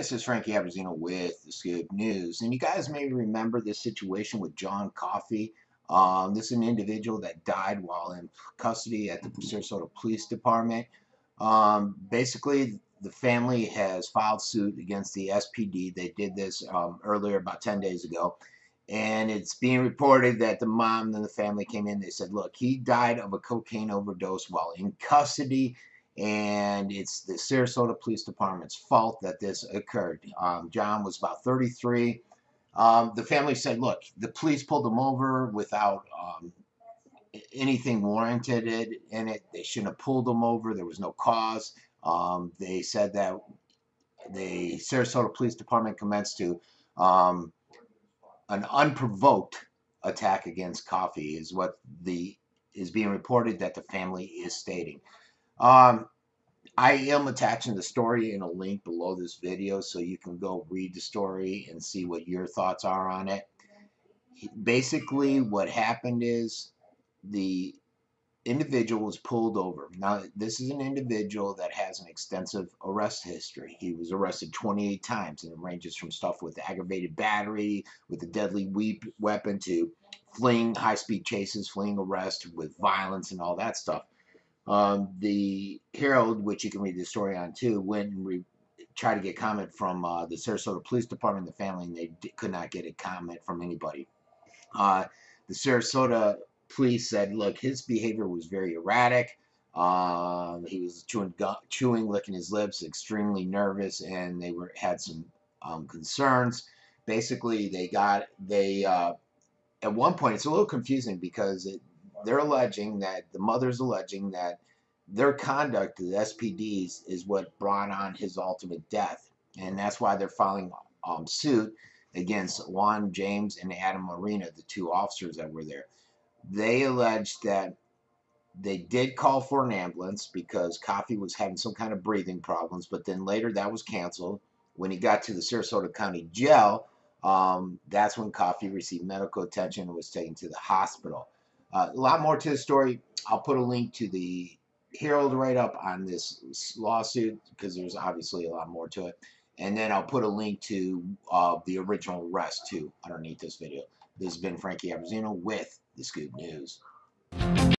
This is Frankie Abbruzzino with the Scoop News. And you guys may remember this situation with John Kaafi. Um, this is an individual that died while in custody at the Sarasota Police Department. Um, basically, the family has filed suit against the SPD. They did this um, earlier, about 10 days ago. And it's being reported that the mom and the family came in. They said, look, he died of a cocaine overdose while in custody and it's the Sarasota Police Department's fault that this occurred. Um, John was about 33. Um, the family said, look, the police pulled him over without um, anything warranted in it. They shouldn't have pulled him over. There was no cause. Um, they said that the Sarasota Police Department commenced to um, an unprovoked attack against Kaafi is what the is being reported that the family is stating. Um, I am attaching the story in a link below this video so you can go read the story and see what your thoughts are on it. Basically, what happened is the individual was pulled over. Now, this is an individual that has an extensive arrest history. He was arrested 28 times, and it ranges from stuff with aggravated battery, with a deadly weapon, to fleeing high-speed chases, fleeing arrest, with violence, and all that stuff. Um, the Herald, which you can read the story on too, went and re- tried to get comment from uh, the Sarasota Police Department, the family, and they could not get a comment from anybody. Uh, the Sarasota police said, look, his behavior was very erratic. Um, he was chewing, chewing, licking his lips, extremely nervous, and they were had some um, concerns. Basically, they got they uh, at one point it's a little confusing because it, they're alleging that the mother's alleging that their conduct to the SPDs is what brought on his ultimate death, and that's why they're filing um, suit against Juan James and Adam Marina, the two officers that were there. They alleged that they did call for an ambulance because Kaafi was having some kind of breathing problems, but then later that was canceled. When he got to the Sarasota County Jail, um, that's when Kaafi received medical attention and was taken to the hospital. Uh, a lot more to the story. I'll put a link to the Herald write-up on this lawsuit because there's obviously a lot more to it. And then I'll put a link to uh, the original arrest too underneath this video. This has been Frankie Abbruzzino with the Scoop News.